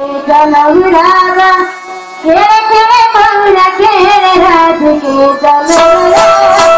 जनमुरागा के के राज के जनमुरागा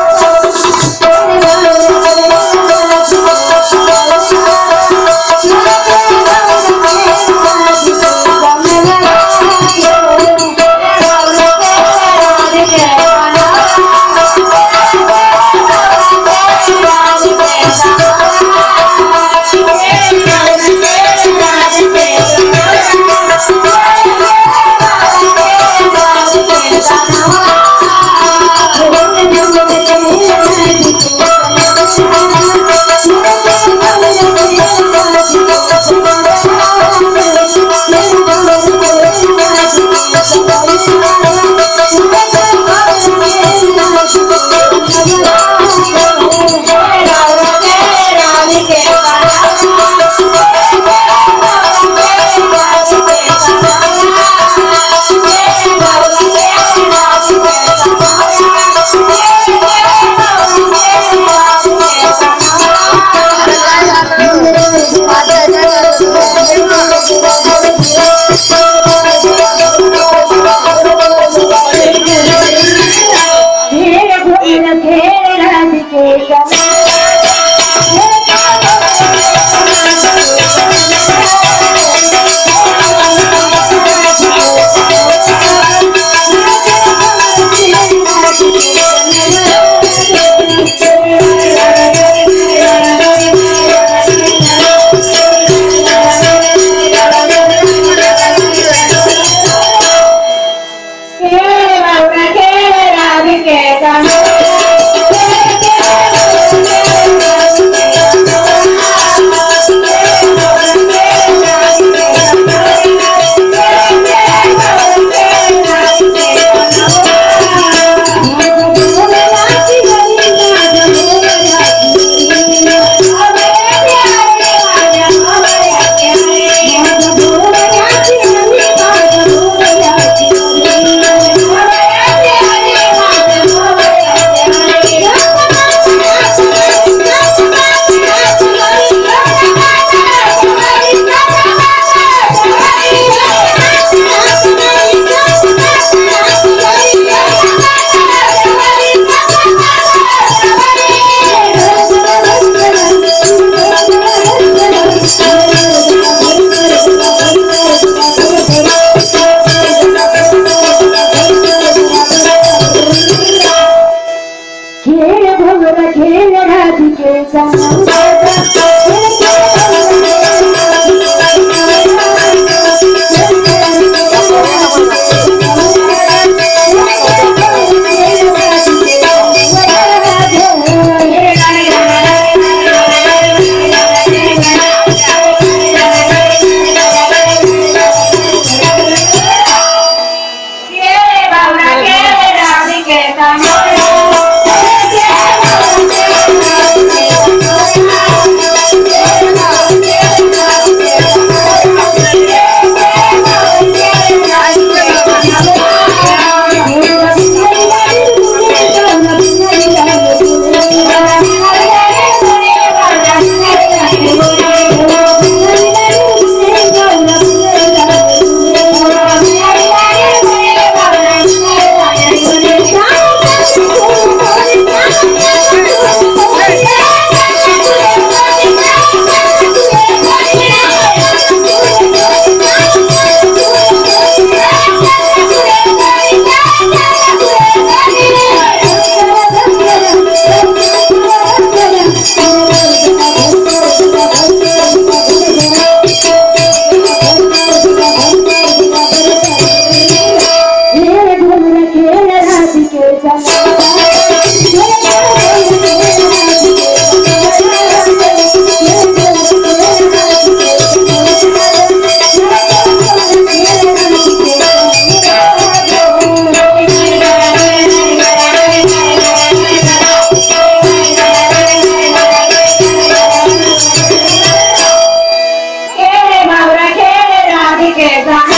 给他。